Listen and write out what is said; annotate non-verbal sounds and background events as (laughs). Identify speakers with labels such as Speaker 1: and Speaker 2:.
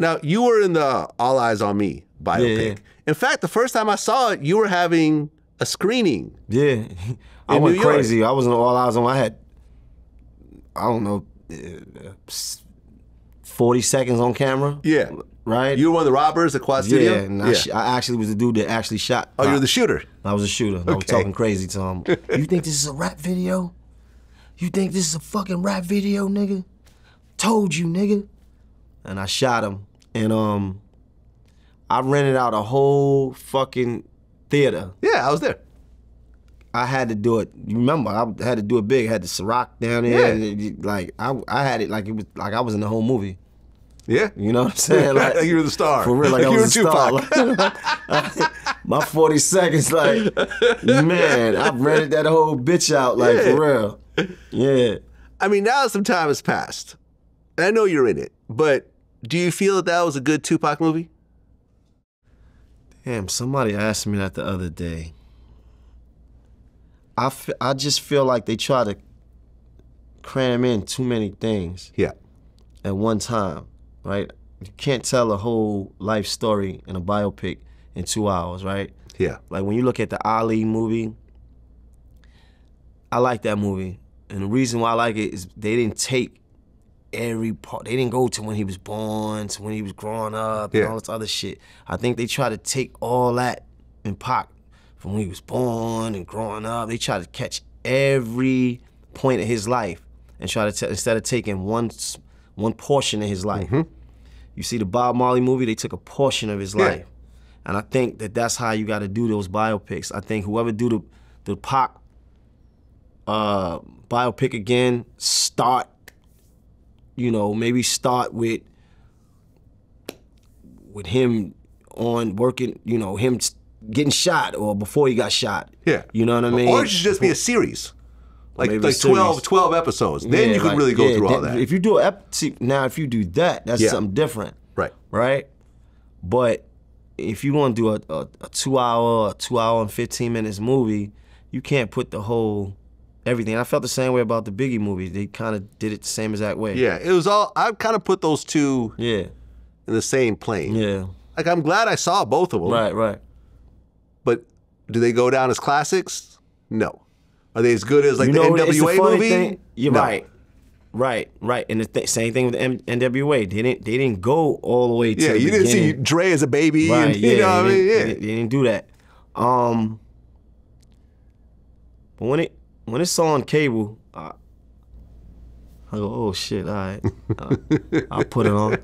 Speaker 1: Now you were in the All Eyez on Me biopic.
Speaker 2: Yeah, yeah.
Speaker 1: In fact, the first time I saw it, you were having a screening.
Speaker 2: Yeah, I went
Speaker 1: New York.
Speaker 2: crazy. I was in all eyes on. I had, I don't know, uh, forty seconds on camera.
Speaker 1: Yeah.
Speaker 2: right.
Speaker 1: You were one of the robbers at Quad Studio.
Speaker 2: yeah, and I, sh- I actually was the dude that actually shot.
Speaker 1: oh, you're the shooter.
Speaker 2: I was a shooter. I was talking crazy to him. (laughs) you think this is a rap video? You think this is a fucking rap video, nigga? Told you, nigga. And I shot him. And um I rented out a whole fucking theater.
Speaker 1: Yeah, I was there.
Speaker 2: I had to do it. You remember, I had to do it big. I had the Ciroc down there.
Speaker 1: Yeah.
Speaker 2: And it- like I I had it like it was like I was in the whole movie.
Speaker 1: Yeah.
Speaker 2: You know what I'm saying? (laughs) Like,
Speaker 1: Like you were the star.
Speaker 2: For real, like, (laughs) (laughs)
Speaker 1: Like
Speaker 2: I
Speaker 1: you
Speaker 2: was
Speaker 1: were
Speaker 2: a.
Speaker 1: Tupac.
Speaker 2: My 40 seconds, like, man, I rented that whole bitch out, like,
Speaker 1: Yeah.
Speaker 2: for real. Yeah.
Speaker 1: I mean, now some time has passed. I know you're in it, but do you feel that that was a good Tupac movie?
Speaker 2: Damn, somebody asked me that the other day. I, I just feel like they try to cram in too many things
Speaker 1: Yeah.
Speaker 2: at one time, right? You can't tell a whole life story in a biopic in two hours, right?
Speaker 1: Yeah.
Speaker 2: Like when you look at the Ali movie, I like that movie. And the reason why I like it is they didn't take every part. They didn't go to when he was born, to when he was growing up, and all this other shit. I think they try to take all that in Pac from when he was born and growing up. They try to catch every point of his life and try to t- instead of taking one one portion of his life. You see the Bob Marley movie, they took a portion of his
Speaker 1: Yeah.
Speaker 2: life. And I think that that's how you got to do those biopics. I think whoever do the the Pac uh, biopic again, start, you know, maybe start with with him on working, you know, him getting shot or before he got shot.
Speaker 1: Yeah.
Speaker 2: You know what I mean?
Speaker 1: Or it should just be a series. Like,
Speaker 2: maybe
Speaker 1: like 12, 12 episodes. Then
Speaker 2: Yeah,
Speaker 1: you can
Speaker 2: like,
Speaker 1: really go
Speaker 2: yeah,
Speaker 1: through all that.
Speaker 2: If you do an ep- see, now, if you do that, that's
Speaker 1: Yeah.
Speaker 2: something different,
Speaker 1: right.
Speaker 2: right? But if you want to do a, a, a two hour, a two hour and fifteen minutes movie, you can't put the whole everything. I felt the same way about the Biggie movie. They kind of did it the same exact way.
Speaker 1: Yeah. It was all, I kind of put those two
Speaker 2: Yeah.
Speaker 1: in the same plane.
Speaker 2: Yeah.
Speaker 1: Like, I'm glad I saw both of them.
Speaker 2: Right. Right.
Speaker 1: But do they go down as classics? No. Are they as good as like
Speaker 2: you
Speaker 1: the
Speaker 2: know, it's the
Speaker 1: NWA
Speaker 2: funny
Speaker 1: movie?
Speaker 2: Thing. You're
Speaker 1: No.
Speaker 2: right. Right, right, and the th- same thing with the M- NWA. They didn't, they didn't go all the way to
Speaker 1: Yeah,
Speaker 2: the
Speaker 1: you didn't see. Dre as a baby,
Speaker 2: Right,
Speaker 1: and, (laughs)
Speaker 2: yeah,
Speaker 1: you know what I mean?
Speaker 2: didn't-
Speaker 1: Yeah.
Speaker 2: they, they didn't do that. Um, but when it when it's on cable, I, I go, oh shit, all right, (laughs) uh, I'll put it on.